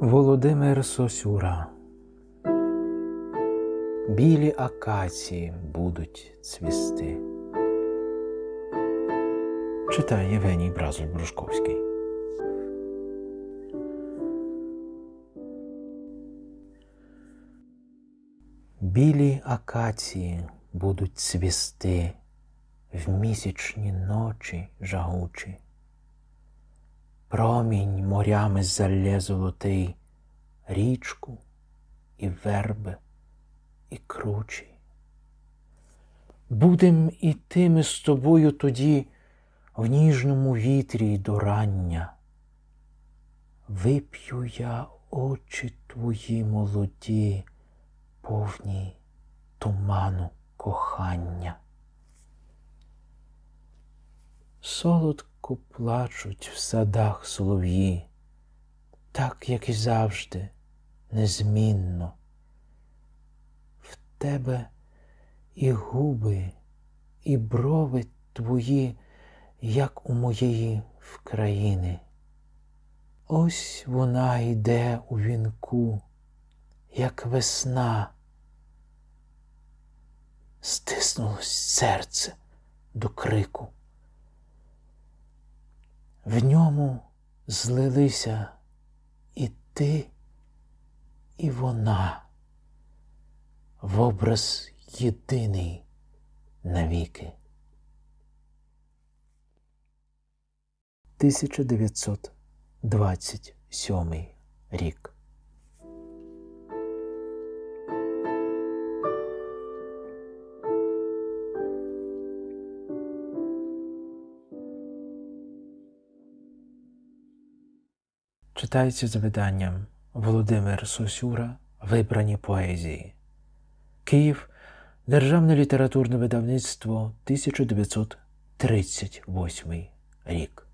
Володимир Сосюра. Білі акації будуть цвісти. Читає Євгеній Бразуль Брушковський. Білі акації будуть цвісти в місячні ночі жагучі. Промінь морями залє золотий річку і верби, і кручі. Будем іти ми з тобою тоді в ніжному вітрі й до рання. Вип'ю я очі твої молоді, повні туману кохання. Солодко плачуть в садах солов'ї, так, як і завжди, незмінно. В тебе і губи, і брови твої, як у моєї вкраїни. Ось вона йде у вінку, як весна. Стиснулось серце до крику. В ньому злилися і ти, і вона, в образ єдиний навіки. 1927 рік. Читається за виданням Володимир Сосюра Вибрані поезії. Київ Державне літературне видавництво 1938 рік.